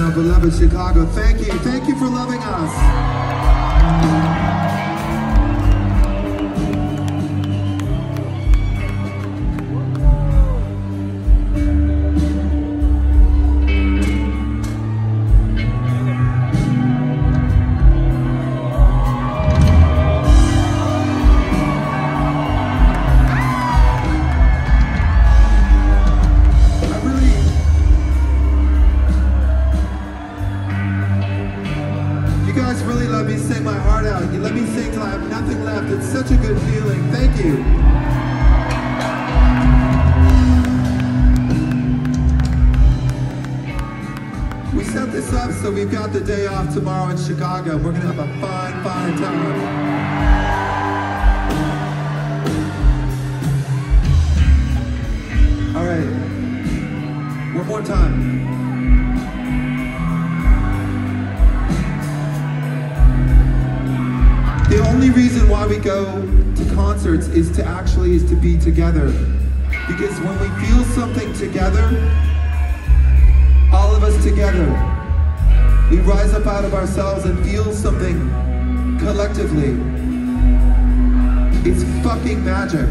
our beloved Chicago. Thank you. Thank you for loving us. My heart out. You let me sing till I have nothing left. It's such a good feeling. Thank you. We set this up so we've got the day off tomorrow in Chicago. We're gonna have a fine, fine time. All right. One more time. The only reason why we go to concerts is to actually is to be together. Because when we feel something together, all of us together, we rise up out of ourselves and feel something collectively. It's fucking magic.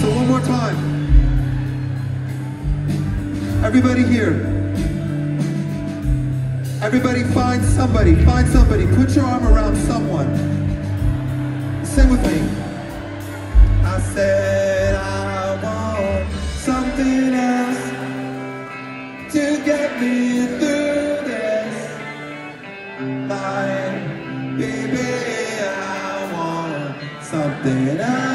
So one more time. Everybody here. Everybody find somebody, find somebody, put your arm around someone. Sing with me. I said I want something else to get me through this. My baby, I want something else.